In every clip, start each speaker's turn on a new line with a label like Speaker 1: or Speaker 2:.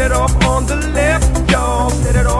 Speaker 1: set it off on the left, y'all. Set it off.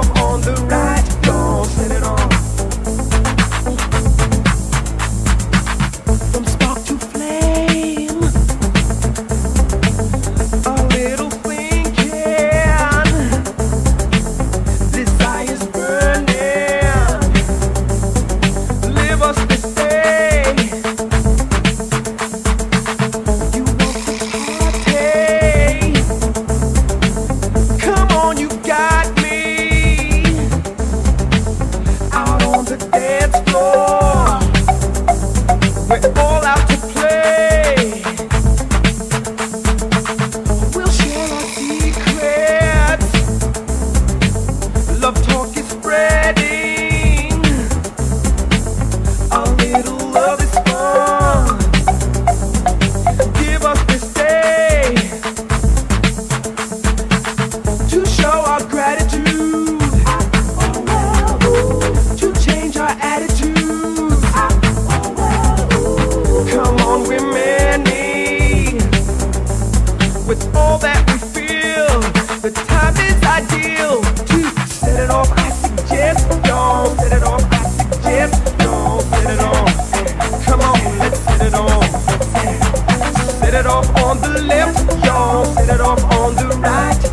Speaker 1: with all that we feel. The time is ideal to set it off. I suggest y'all set it off. I suggest y'all set it off. Come on, let's set it off. Set it off on the left, y'all. Set it off on the right.